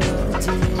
dirty.